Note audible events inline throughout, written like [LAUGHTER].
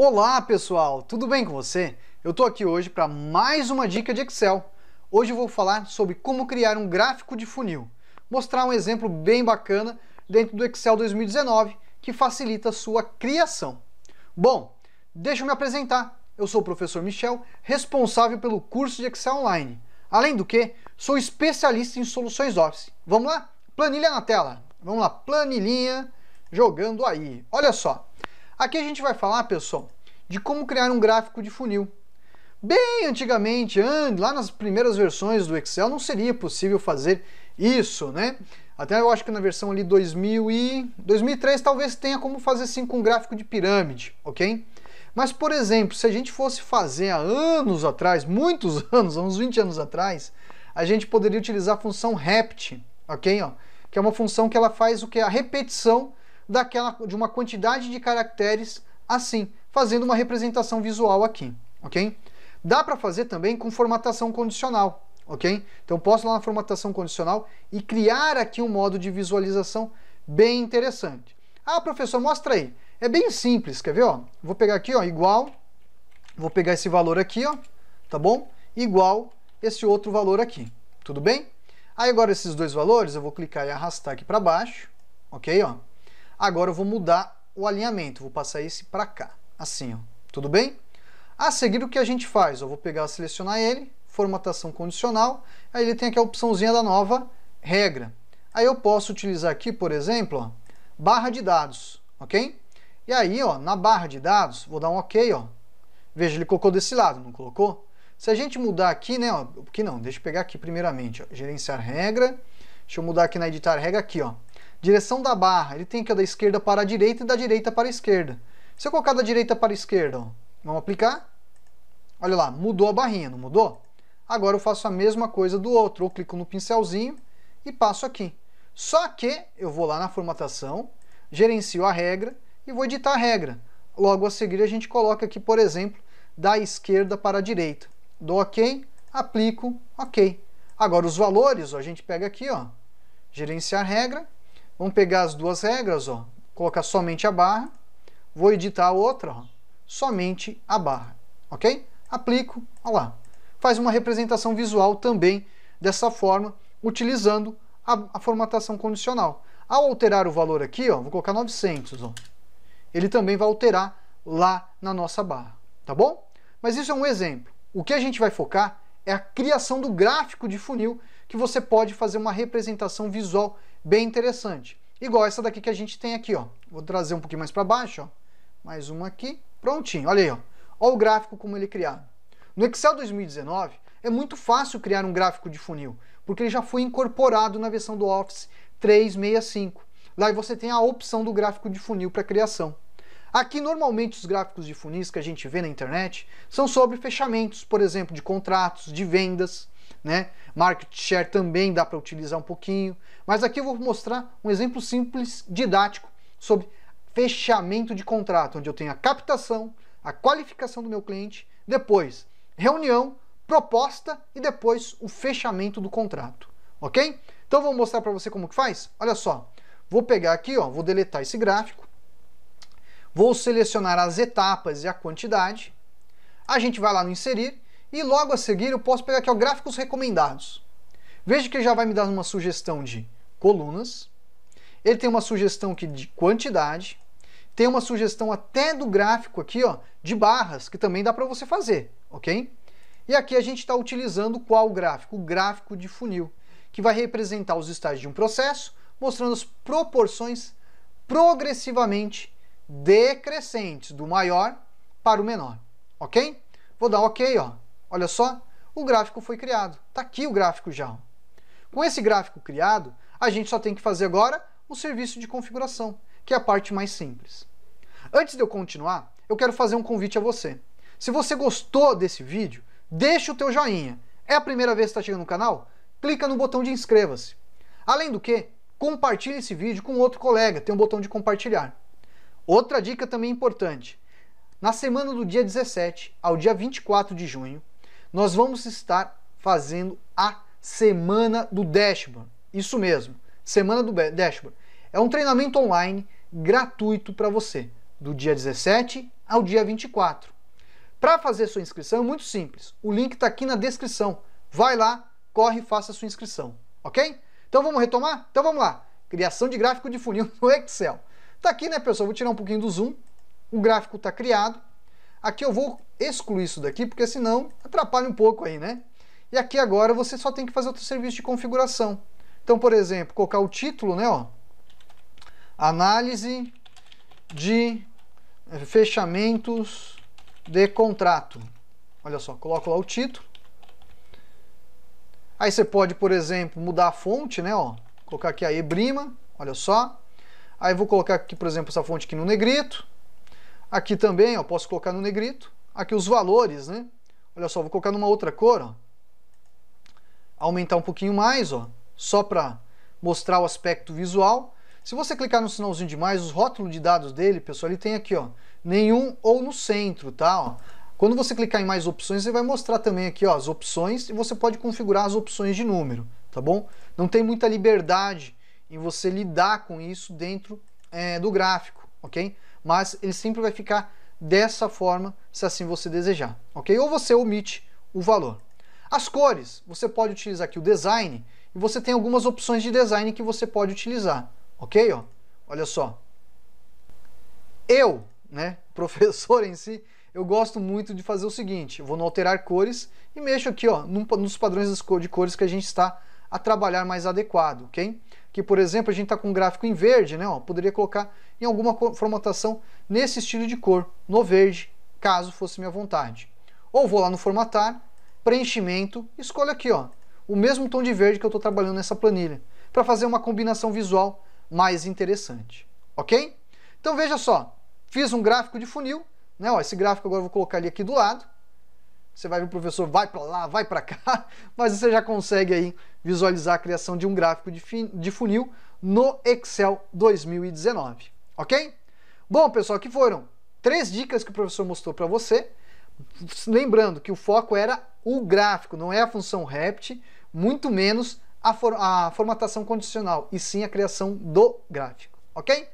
Olá pessoal, tudo bem com você? Eu estou aqui hoje para mais uma dica de Excel. Hoje eu vou falar sobre como criar um gráfico de funil, mostrar um exemplo bem bacana dentro do Excel 2019 que facilita a sua criação. Bom, deixa eu me apresentar. Eu sou o professor Michel, responsável pelo curso de Excel Online. Além do que, sou especialista em soluções Office. Vamos lá? Planilha na tela. Vamos lá, planilhinha jogando aí. Olha só. Aqui a gente vai falar, pessoal, de como criar um gráfico de funil. Bem antigamente, lá nas primeiras versões do Excel, não seria possível fazer isso, né? Até eu acho que na versão ali 2000 e 2003 talvez tenha como fazer sim com gráfico de pirâmide, ok? Mas, por exemplo, se a gente fosse fazer há anos atrás, muitos [LAUGHS] anos, uns 20 anos atrás, a gente poderia utilizar a função rept, ok? Ó, que é uma função que ela faz o que? A repetição daquela, de uma quantidade de caracteres assim, fazendo uma representação visual aqui, ok? Dá para fazer também com formatação condicional, ok? Então posso ir lá na formatação condicional e criar aqui um modo de visualização bem interessante. Ah, professor, mostra aí. É bem simples, quer ver? Ó? Vou pegar aqui, ó, igual, vou pegar esse valor aqui, ó, tá bom? Igual esse outro valor aqui, tudo bem? Aí agora esses dois valores eu vou clicar e arrastar aqui para baixo, ok? Ó. Agora eu vou mudar o alinhamento, vou passar esse para cá, assim, ó. tudo bem? A seguir o que a gente faz? Eu vou pegar, selecionar ele, formatação condicional, aí ele tem aqui a opçãozinha da nova regra. Aí eu posso utilizar aqui, por exemplo, ó, barra de dados, ok? E aí, ó, na barra de dados, vou dar um ok, ó. Veja, ele colocou desse lado, não colocou? Se a gente mudar aqui, né, ó, aqui não, deixa eu pegar aqui primeiramente, ó, gerenciar regra, deixa eu mudar aqui na editar regra aqui, ó. Direção da barra, ele tem que ir da esquerda para a direita e da direita para a esquerda. Se eu colocar da direita para a esquerda, vamos aplicar. Olha lá, mudou a barrinha, não mudou? Agora eu faço a mesma coisa do outro, ou clico no pincelzinho e passo aqui. Só que eu vou lá na formatação, gerencio a regra e vou editar a regra. Logo a seguir a gente coloca aqui, por exemplo, da esquerda para a direita. Dou OK, aplico OK. Agora os valores, ó, a gente pega aqui, ó, gerenciar regra, Vamos pegar as duas regras, ó, colocar somente a barra, vou editar a outra, ó, somente a barra, ok? Aplico, olha lá. Faz uma representação visual também dessa forma, utilizando a, a formatação condicional. Ao alterar o valor aqui, ó, vou colocar 900, ó, ele também vai alterar lá na nossa barra, tá bom? Mas isso é um exemplo. O que a gente vai focar é a criação do gráfico de funil, que você pode fazer uma representação visual bem interessante. Igual essa daqui que a gente tem aqui, ó. Vou trazer um pouquinho mais para baixo, ó. Mais uma aqui, prontinho. Olha aí, ó. Olha o gráfico como ele é criado. No Excel 2019, é muito fácil criar um gráfico de funil, porque ele já foi incorporado na versão do Office 365. Lá você tem a opção do gráfico de funil para criação. Aqui, normalmente, os gráficos de funis que a gente vê na internet são sobre fechamentos, por exemplo, de contratos, de vendas, né? Market share também dá para utilizar um pouquinho, mas aqui eu vou mostrar um exemplo simples, didático, sobre fechamento de contrato, onde eu tenho a captação, a qualificação do meu cliente, depois reunião, proposta e depois o fechamento do contrato, ok? Então vou mostrar para você como que faz. Olha só, vou pegar aqui, ó, vou deletar esse gráfico, Vou selecionar as etapas e a quantidade. A gente vai lá no inserir e logo a seguir eu posso pegar aqui o gráficos recomendados. Veja que ele já vai me dar uma sugestão de colunas. Ele tem uma sugestão aqui de quantidade. Tem uma sugestão até do gráfico aqui, ó, de barras, que também dá para você fazer, ok? E aqui a gente está utilizando qual gráfico? O gráfico de funil, que vai representar os estágios de um processo, mostrando as proporções progressivamente decrescentes, do maior para o menor, ok? Vou dar ok, ó. Olha só, o gráfico foi criado. Está aqui o gráfico já. Com esse gráfico criado, a gente só tem que fazer agora o serviço de configuração, que é a parte mais simples. Antes de eu continuar, eu quero fazer um convite a você. Se você gostou desse vídeo, deixe o teu joinha. É a primeira vez que está chegando no canal? Clica no botão de inscreva-se. Além do que, compartilhe esse vídeo com outro colega, tem um botão de compartilhar. Outra dica também importante. Na semana do dia 17 ao dia 24 de junho, nós vamos estar fazendo a Semana do Dashboard. Isso mesmo, Semana do Dashboard. É um treinamento online gratuito para você, do dia 17 ao dia 24. Para fazer sua inscrição é muito simples. O link está aqui na descrição. Vai lá, corre e faça sua inscrição, ok? Então vamos retomar? Então vamos lá. Criação de gráfico de funil no Excel. Tá aqui, né, pessoal? Vou tirar um pouquinho do zoom. O gráfico está criado. Aqui eu vou excluir isso daqui, porque senão atrapalha um pouco aí, né? E aqui agora você só tem que fazer outro serviço de configuração. Então, por exemplo, colocar o título, né, ó. Análise de fechamentos de contrato. Olha só, coloco lá o título. Aí você pode, por exemplo, mudar a fonte, né, ó. Colocar aqui a Ebrima, olha só. Aí vou colocar aqui, por exemplo, essa fonte aqui no negrito. Aqui também, ó, posso colocar no negrito. Aqui os valores, né? Olha só, vou colocar numa outra cor, ó. Aumentar um pouquinho mais, ó, só para mostrar o aspecto visual. Se você clicar no sinalzinho de mais, os rótulos de dados dele, pessoal, ele tem aqui, ó, nenhum ou no centro, tá? Ó. Quando você clicar em mais opções, ele vai mostrar também aqui ó, as opções e você pode configurar as opções de número, tá bom? Não tem muita liberdade em você lidar com isso dentro é, do gráfico, ok? Mas ele sempre vai ficar dessa forma, se assim você desejar, ok? Ou você omite o valor. As cores, você pode utilizar aqui o design e você tem algumas opções de design que você pode utilizar, ok? Ó, olha só. Eu, né, [LAUGHS] professor em si, eu gosto muito de fazer o seguinte, eu vou no alterar cores e mexo aqui ó, nos padrões de cores que a gente está a trabalhar mais adequado, ok? Que, por exemplo, a gente está com um gráfico em verde, né? Ó, poderia colocar em alguma formatação nesse estilo de cor, no verde, caso fosse minha vontade. Ou vou lá no formatar, preenchimento, escolho aqui ó, o mesmo tom de verde que eu estou trabalhando nessa planilha, para fazer uma combinação visual mais interessante, ok? Então veja só, fiz um gráfico de funil, né? Ó, esse gráfico agora eu vou colocar ele aqui do lado, você vai ver o professor vai para lá, vai para cá, [LAUGHS] mas você já consegue aí visualizar a criação de um gráfico de, de funil no Excel 2019, ok? Bom, pessoal, aqui foram três dicas que o professor mostrou para você. Lembrando que o foco era o gráfico, não é a função REPT, muito menos a, for a formatação condicional, e sim a criação do gráfico, ok?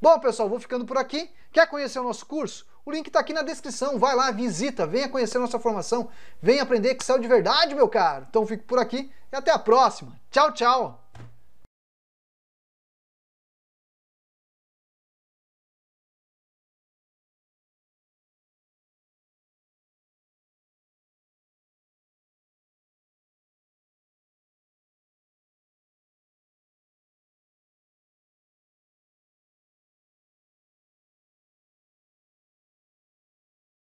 Bom, pessoal, vou ficando por aqui. Quer conhecer o nosso curso? O link está aqui na descrição. Vai lá, visita, venha conhecer nossa formação, venha aprender Excel de verdade, meu caro. Então fico por aqui e até a próxima. Tchau, tchau!